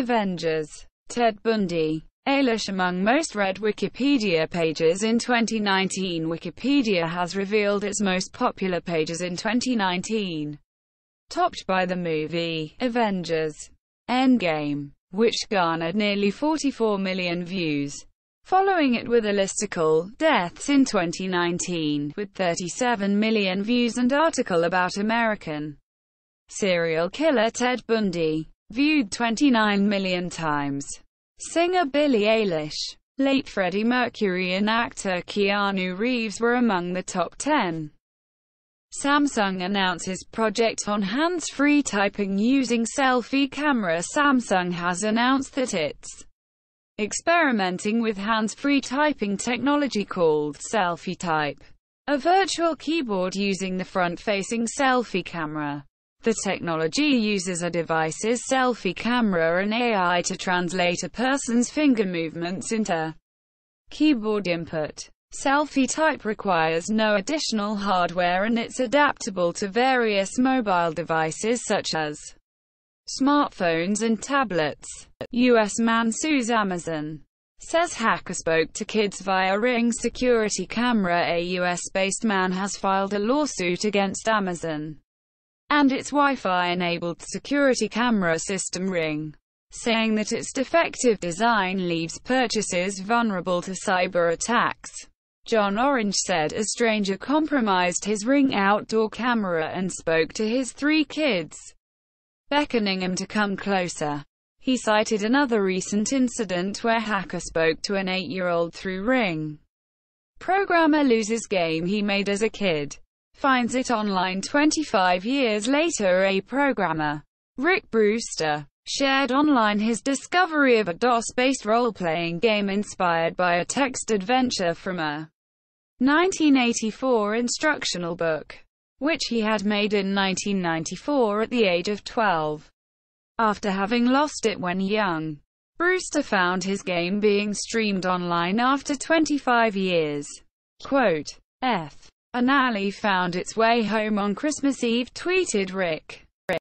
Avengers. Ted Bundy. Eilish among most read Wikipedia pages in 2019 Wikipedia has revealed its most popular pages in 2019, topped by the movie, Avengers. Endgame, which garnered nearly 44 million views. Following it with a listicle, Deaths in 2019, with 37 million views and article about American serial killer Ted Bundy, viewed 29 million times. Singer Billie Eilish, late Freddie Mercury and actor Keanu Reeves were among the top 10. Samsung announces project on hands-free typing using selfie camera Samsung has announced that it's experimenting with hands-free typing technology called Selfie Type, a virtual keyboard using the front-facing selfie camera. The technology uses a device's selfie camera and AI to translate a person's finger movements into keyboard input. Selfie type requires no additional hardware and it's adaptable to various mobile devices such as smartphones and tablets. U.S. man sues Amazon. Says hacker spoke to kids via Ring security camera A U.S.-based man has filed a lawsuit against Amazon and its Wi-Fi-enabled security camera system Ring, saying that its defective design leaves purchases vulnerable to cyber attacks. John Orange said a stranger compromised his Ring outdoor camera and spoke to his three kids, beckoning him to come closer. He cited another recent incident where hacker spoke to an eight-year-old through Ring. Programmer loses game he made as a kid finds it online 25 years later a programmer, Rick Brewster, shared online his discovery of a DOS-based role-playing game inspired by a text adventure from a 1984 instructional book, which he had made in 1994 at the age of 12. After having lost it when young, Brewster found his game being streamed online after 25 years. Quote, F. An alley found its way home on Christmas Eve, tweeted Rick.